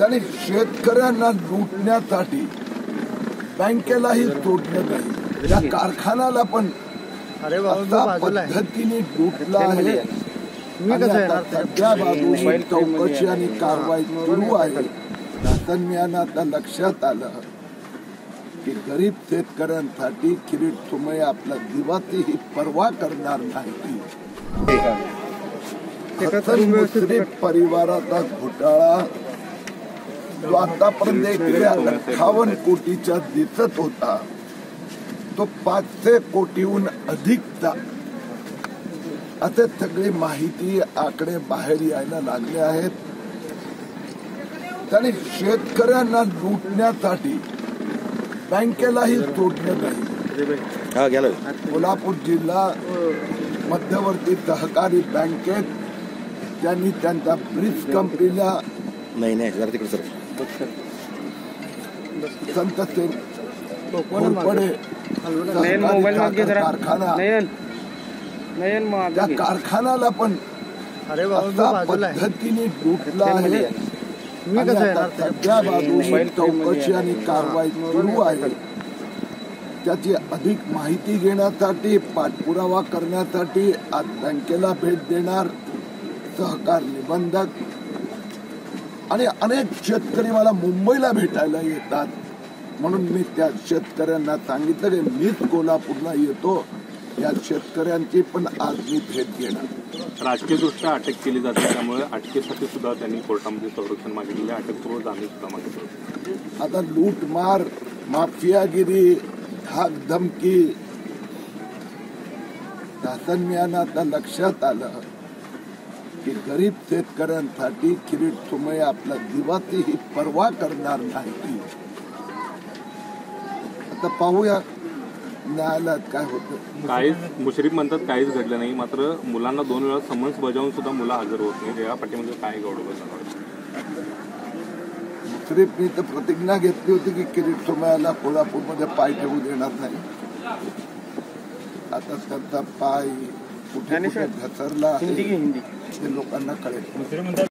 त्याने शेतकऱ्यांना लुटण्यासाठी बँकेलाही तोडलं नाही या कारखान्याला पण अशा आहे. पद्धतीने लुटला आहे. मी आणि कसं आता येणार ते? सध्या बाजूने चौकशी आणि कारवाई सुरू आहे. शासनम्यानं आता लक्षात आलं की गरीब शेतकऱ्यांसाठी किरीट सुमय आपला दिवाची ही पर्वा करणार नाही. परिवाराचा घोटाळा जो आतापर्यंत एकशे अठ्ठावन्न कोटीचा दिसत होता तो पाचशे कोटीहून अधिकचा असे सगळी माहिती आकडे बाहेर यायला लागले आहेत. त्याने शेतकऱ्यांना लुटण्यासाठी बँकेलाही तोडलं नाही. हा कोल्हापूर जिल्हा मध्यवर्ती सहकारी बँकेत त्यांनी त्यांच्या ब्रिज कंपनीला नाही नाही जरा तिकडे सर. संत कारखाना. त्या पण अरे आहे. पद्धतीने लुटला आहे. मी आणि कसं आता येणार ते? सध्या बाजूने चौकशी आणि कारवाई सुरू आहे. त्याची अधिक माहिती घेण्यासाठी पाठपुरावा करण्यासाठी आज बँकेला भेट देणार सहकार निबंधक. आणि अनेक शेतकरी मला मुंबईला भेटायला येतात. म्हणून मी त्या शेतकऱ्यांना सांगितलं की मीच कोल्हापूरला येतो. या शेतकऱ्यांची पण आज मी भेट घेणार. राजकीयदृष्ट्या अटक केली जाते त्यामुळे अटकेसाठी सुद्धा त्यांनी कोर्टामध्ये संरक्षण मागितलेलं आहे. अटकपूर्व जामीन सुद्धा मागितलं आता लूटमार माफियागिरी धाक धमकी आता लक्षात आलं. की गरीब शेतकऱ्यांसाठी किरीट सुमय आपला दिवाची ही पर्वा करणार नाही. आता पाहूया न्यायालयात काय होतं. काहीच मुश्रीफ म्हणतात काहीच घडलं नाही. मात्र मुलांना दोन वेळा समन्स बजावून सुद्धा मुलं हजर होत नाही या पाठीमध्ये काय गौरव मुश्रीफनी तर प्रतिज्ञा घेतली होती की किरीट सोमयाला कोल्हापूरमध्ये पाय ठेवू देणार नाही. आता त्यांचा पाय कुठे घसरला हिंदी हे लोकांना कळेल.